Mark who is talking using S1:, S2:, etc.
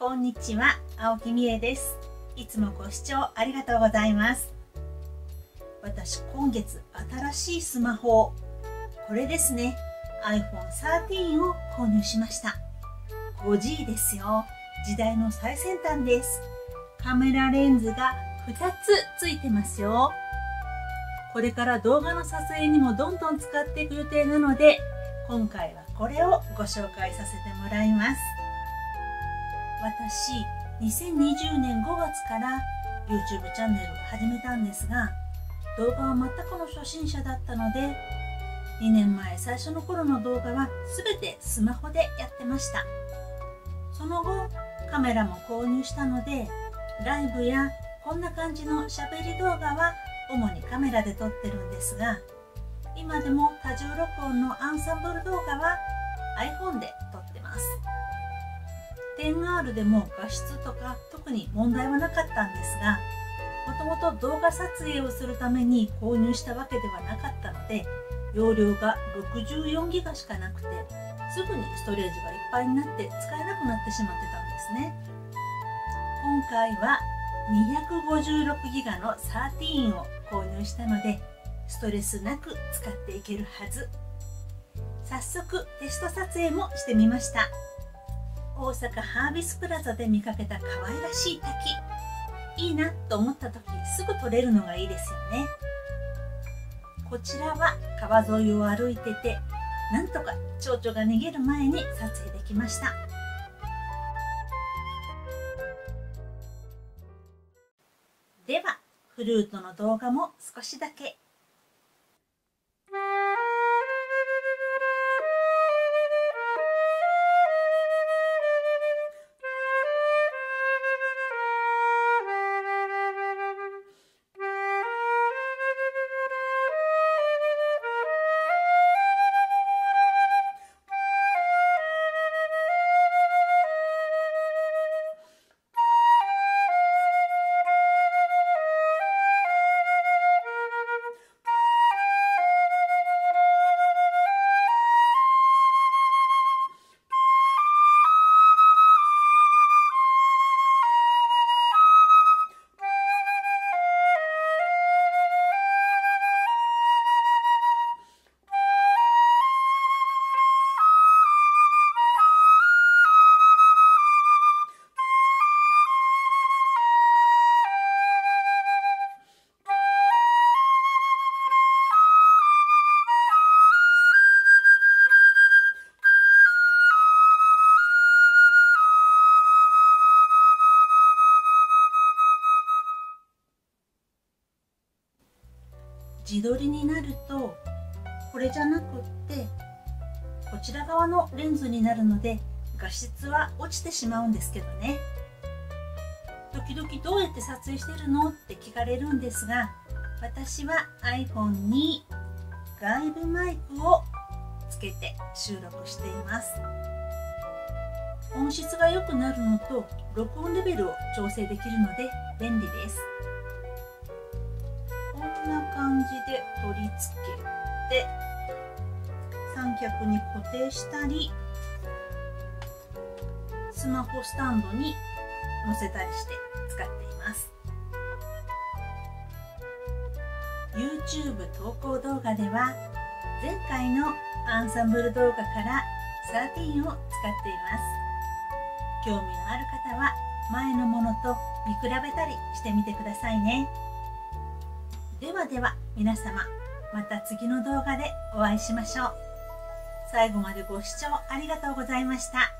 S1: こんにちは、青木美恵です。いつもご視聴ありがとうございます。私、今月新しいスマホこれですね、iPhone 13を購入しました。5G ですよ。時代の最先端です。カメラレンズが2つついてますよ。これから動画の撮影にもどんどん使っていく予定なので、今回はこれをご紹介させてもらいます。私、2020年5月から YouTube チャンネルを始めたんですが、動画は全くの初心者だったので、2年前最初の頃の動画は全てスマホでやってました。その後、カメラも購入したので、ライブやこんな感じの喋り動画は主にカメラで撮ってるんですが、今でも多重録音のアンサンブル動画は iPhone で撮ってます。10R でも画質とか特に問題はなかったんですが、もともと動画撮影をするために購入したわけではなかったので、容量が64ギガしかなくて、すぐにストレージがいっぱいになって使えなくなってしまってたんですね。今回は256ギガの13を購入したので、ストレスなく使っていけるはず。早速テスト撮影もしてみました。大阪ハービスプラザで見かけた可愛らしい滝。いいなと思った時すぐ撮れるのがいいですよね。こちらは川沿いを歩いてて、なんとか蝶々が逃げる前に撮影できました。では、フルートの動画も少しだけ自撮りになるとこれじゃなくってこちら側のレンズになるので画質は落ちてしまうんですけどね。時々どうやって撮影してるのって聞かれるんですが私は iPhone に外部マイクをつけて収録しています。音質が良くなるのと録音レベルを調整できるので便利です。な感じで取り付けて三脚に固定したりスマホスタンドに載せたりして使っています YouTube 投稿動画では前回のアンサンブル動画から13を使っています興味のある方は前のものと見比べたりしてみてくださいね。ではでは皆様また次の動画でお会いしましょう。最後までご視聴ありがとうございました。